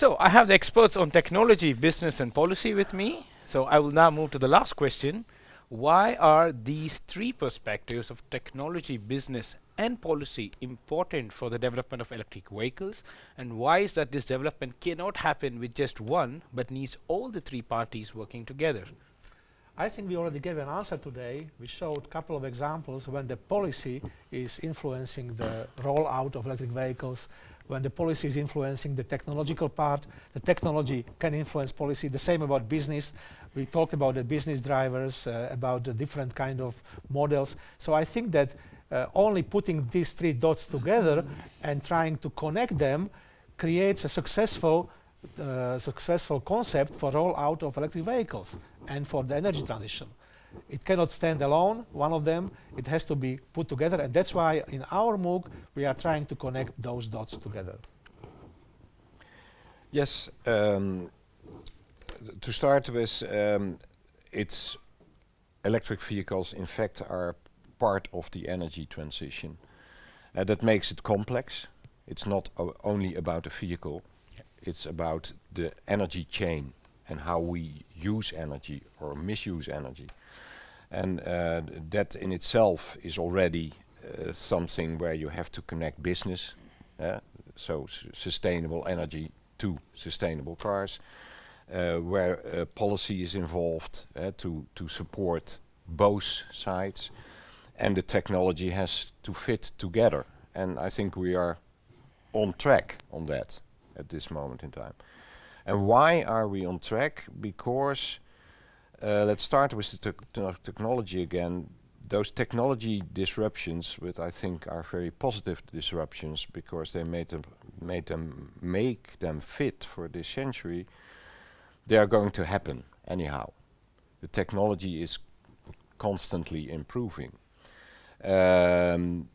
So I have the experts on technology, business and policy with me. So I will now move to the last question. Why are these three perspectives of technology, business and policy important for the development of electric vehicles and why is that this development cannot happen with just one but needs all the three parties working together? I think we already gave an answer today. We showed a couple of examples when the policy is influencing the rollout of electric vehicles, when the policy is influencing the technological part, the technology can influence policy. The same about business. We talked about the business drivers, uh, about the different kind of models. So I think that uh, only putting these three dots together and trying to connect them creates a successful uh, successful concept for rollout of electric vehicles and for the energy transition. It cannot stand alone, one of them. It has to be put together, and that's why in our MOOC we are trying to connect those dots together. Yes, um, to start with, um, it's electric vehicles, in fact, are part of the energy transition. Uh, that makes it complex. It's not only about a vehicle, it's about the energy chain and how we use energy or misuse energy. And uh, that in itself is already uh, something where you have to connect business, so sustainable energy to sustainable cars, uh, where uh, policy is involved uh, to, to support both sides, and the technology has to fit together. And I think we are on track on that at this moment in time. And why are we on track? Because uh, let's start with the te technology again. Those technology disruptions, which I think are very positive disruptions, because they made them made them make them fit for this century. They are going to happen anyhow. The technology is constantly improving, um,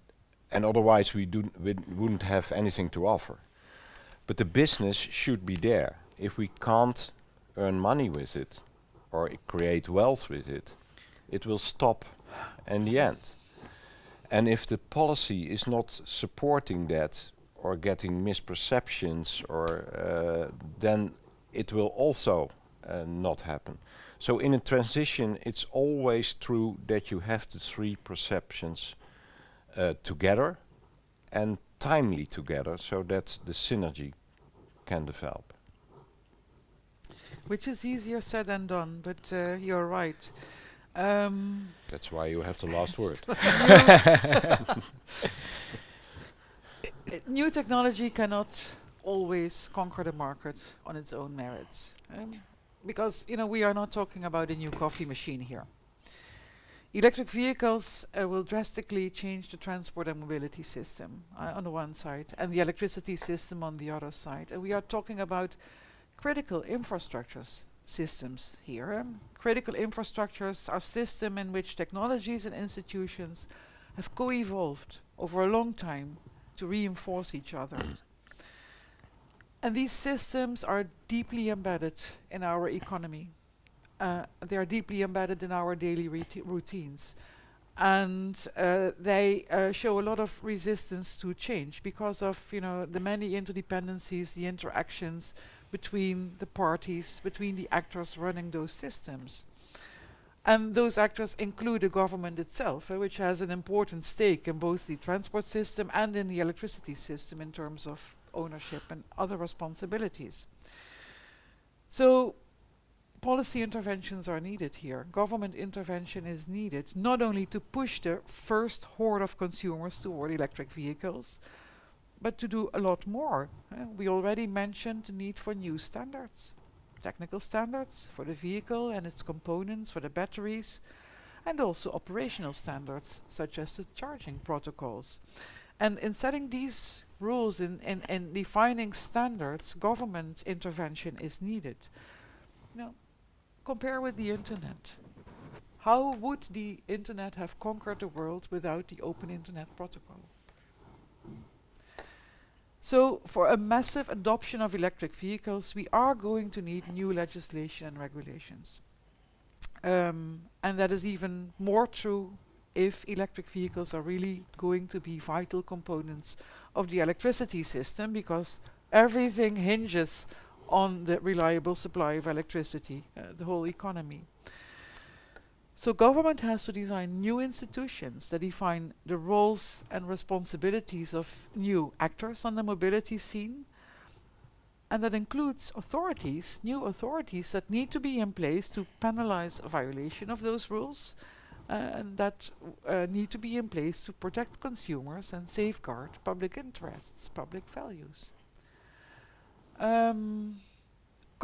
and otherwise we do we wouldn't have anything to offer. But the business should be there. If we can't earn money with it or create wealth with it, it will stop in the end. And if the policy is not supporting that or getting misperceptions, or uh, then it will also uh, not happen. So in a transition, it's always true that you have the three perceptions uh, together and timely together so that the synergy can develop. Which is easier said than done, but uh, you're right. Um, That's why you have the last word. New technology cannot always conquer the market on its own merits. Um, because, you know, we are not talking about a new coffee machine here. Electric vehicles uh, will drastically change the transport and mobility system uh, on the one side and the electricity system on the other side. And we are talking about critical infrastructures systems here. Um, critical infrastructures are systems in which technologies and institutions have co-evolved over a long time to reinforce each other. and these systems are deeply embedded in our economy uh, they are deeply embedded in our daily routines. And uh, they uh, show a lot of resistance to change because of you know the many interdependencies, the interactions between the parties, between the actors running those systems. And those actors include the government itself, uh, which has an important stake in both the transport system and in the electricity system in terms of ownership and other responsibilities. So policy interventions are needed here. Government intervention is needed, not only to push the first horde of consumers toward electric vehicles, but to do a lot more. Uh, we already mentioned the need for new standards, technical standards for the vehicle and its components, for the batteries, and also operational standards, such as the charging protocols. And in setting these rules, in, in, in defining standards, government intervention is needed. Now, compare with the internet. How would the internet have conquered the world without the open internet protocol? So for a massive adoption of electric vehicles, we are going to need new legislation and regulations. Um, and that is even more true if electric vehicles are really going to be vital components of the electricity system because everything hinges on the reliable supply of electricity, uh, the whole economy. So government has to design new institutions that define the roles and responsibilities of new actors on the mobility scene. And that includes authorities, new authorities that need to be in place to penalize a violation of those rules uh, and that uh, need to be in place to protect consumers and safeguard public interests, public values. Um,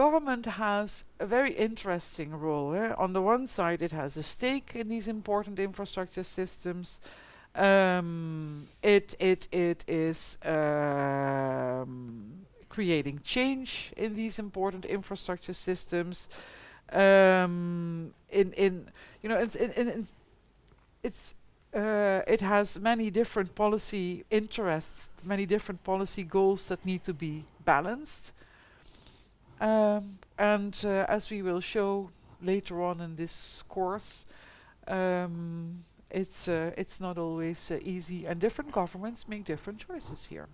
government has a very interesting role. Eh? On the one side, it has a stake in these important infrastructure systems. Um, it it it is um, creating change in these important infrastructure systems. Um, in in you know it's in, in, in it's uh, it has many different policy interests, many different policy goals that need to be balanced. Um, and uh, as we will show later on in this course, um, it's uh, it's not always uh, easy, and different governments make different choices here.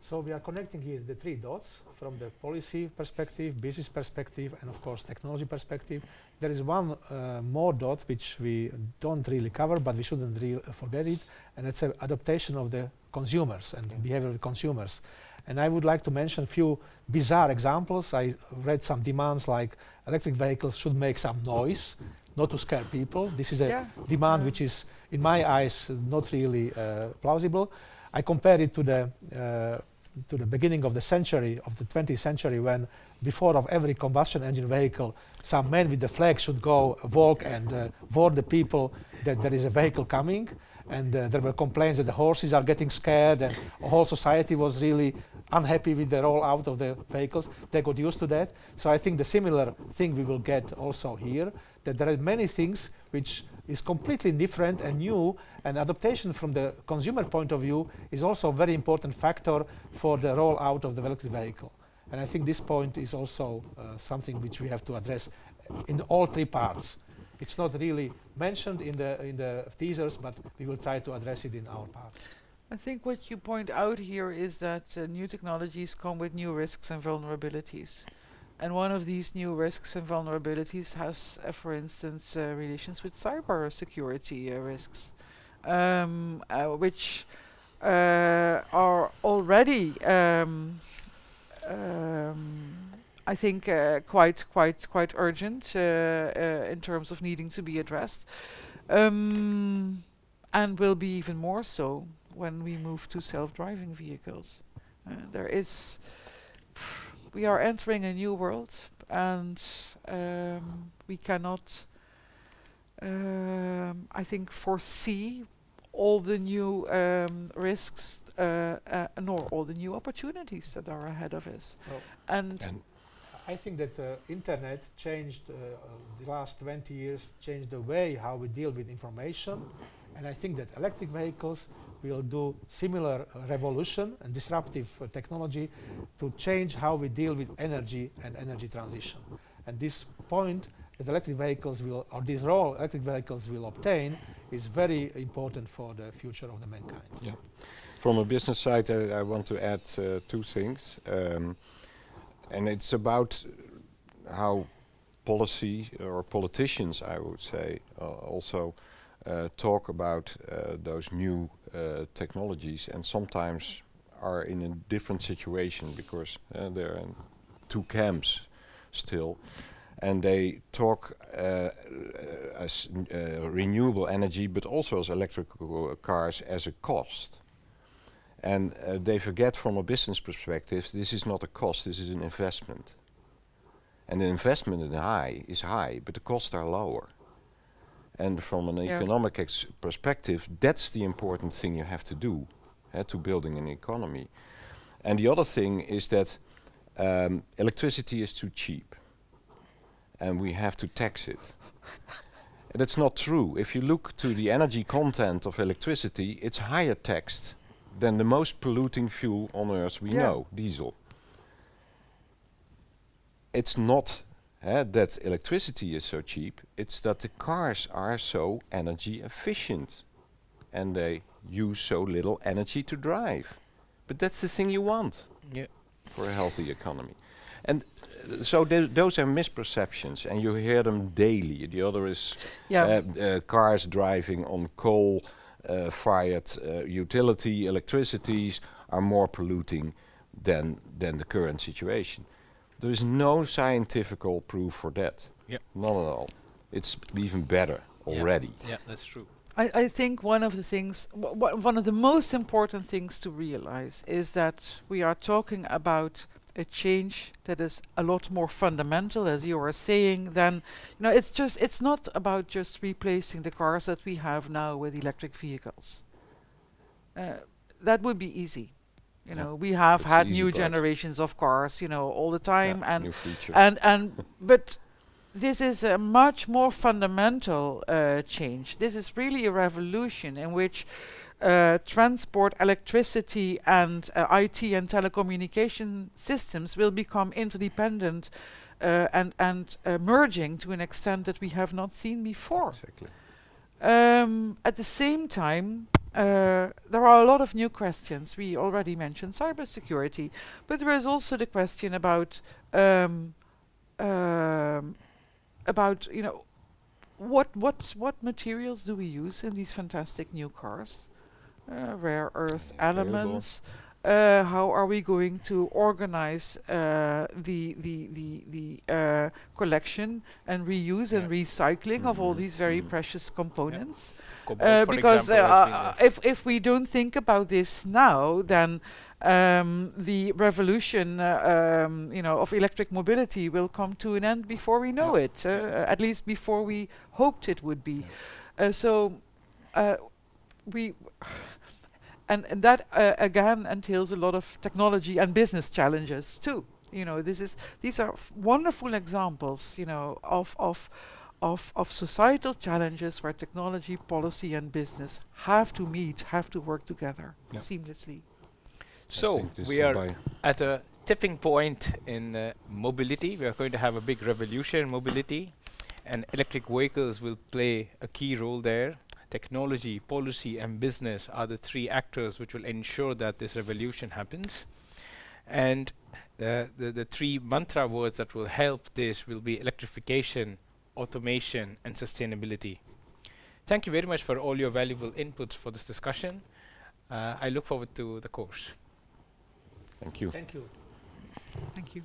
So we are connecting here the three dots from the policy perspective, business perspective, and of course technology perspective. There is one uh, more dot which we don't really cover, but we shouldn't really forget it, and it's an adaptation of the consumers and behavior of the consumers. And I would like to mention a few bizarre examples. I read some demands like electric vehicles should make some noise, not to scare people. This is a Yeah. demand Yeah. which is, in my eyes, uh, not really uh, plausible. I compare it to the uh, to the beginning of the century, of the 20th century, when before of every combustion engine vehicle, some man with the flag should go walk and uh, warn the people that there is a vehicle coming. And uh, there were complaints that the horses are getting scared, and whole society was really unhappy with the rollout of the vehicles. They got used to that. So I think the similar thing we will get also here, that there are many things which is completely different and new, and adaptation from the consumer point of view is also a very important factor for the rollout of the electric vehicle. And I think this point is also uh, something which we have to address in all three parts. It's not really mentioned in the in the teasers, but we will try to address it in our part. I think what you point out here is that uh, new technologies come with new risks and vulnerabilities. And one of these new risks and vulnerabilities has, uh, for instance, uh, relations with cyber security uh, risks, um, uh, which uh, are already, um, um, I think, quite, quite, quite urgent in terms of needing to be addressed, um, and will be even more so when we move to self-driving vehicles. Uh, there is, we are entering a new world, and um, we cannot, um, I think, foresee all the new um, risks, uh, uh, nor all the new opportunities that are ahead of us. So And And I think that uh, internet changed uh, uh, the last 20 years, changed the way how we deal with information, and I think that electric vehicles will do similar uh, revolution and disruptive uh, technology to change how we deal with energy and energy transition. And this point that electric vehicles will, or this role electric vehicles will obtain, is very important for the future of the mankind. Yeah. From a business side, uh, I want to add uh, two things. Um, and it's about how policy or politicians, I would say, uh, also uh, talk about uh, those new uh, technologies and sometimes are in a different situation because uh, they're in two camps still. And they talk uh, uh, as uh, renewable energy, but also as electrical cars as a cost. And uh, they forget from a business perspective, this is not a cost, this is an investment. And the investment in high is high, but the costs are lower. And from an Yeah. economic ex- perspective, that's the important thing you have to do eh, to building an economy. And the other thing is that um, electricity is too cheap, and we have to tax it. That's not true. If you look to the energy content of electricity, it's higher taxed than the most polluting fuel on earth we Yeah. know, diesel. It's not eh, that electricity is so cheap, it's that the cars are so energy efficient and they use so little energy to drive. But that's the thing you want. Yeah. for a healthy economy. And uh, so tho- those are misperceptions, and you hear them daily. The other is Yeah. uh, uh, cars driving on coal-fired uh, utility electricities are more polluting than than the current situation. There is no scientifical proof for that. Yep. None at all. It's even better already. Yeah, that's true. I, I think one of the things, w- w- one of the most important things to realize is that we are talking about a change that is a lot more fundamental, as you are saying, than, you know, it's just, it's not about just replacing the cars that we have now with electric vehicles. Uh, that would be easy. You Yeah. know, we have had new part. generations of cars, you know, all the Yeah, time, and and and but this is a much more fundamental uh, change. This is really a revolution in which uh, transport, electricity, and uh, IT and telecommunication systems will become interdependent uh, and and uh, merging to an extent that we have not seen before. exactly. Um, at the same time, uh, there are a lot of new questions. We already mentioned cybersecurity, but there is also the question about um, um, about you know what what what materials do we use in these fantastic new cars? Uh, rare earth elements. Uh, how are we going to organize uh, the the the the uh, collection and reuse and Yeah. recycling of all Mhm, these very mhm. precious components? Cobalt, Uh, because example, uh, if if we don't think about this now, then um, the revolution, uh, um, you know, of electric mobility will come to an end before we know Yeah. it. Uh, At least before we hoped it would be. So uh, we. And, and that uh, again entails a lot of technology and business challenges too. You know, this is these are f- wonderful examples. You know, of of of of societal challenges where technology, policy, and business have to meet, have to work together Yeah. seamlessly. So we are at a tipping point in uh, mobility. We are going to have a big revolution in mobility, and electric vehicles will play a key role there. Technology, policy, and business are the three actors which will ensure that this revolution happens. And the, the, the three mantra words that will help this will be electrification, automation, and sustainability. Thank you very much for all your valuable inputs for this discussion. Uh, I look forward to the course. Thank you. Thank you. Thank you.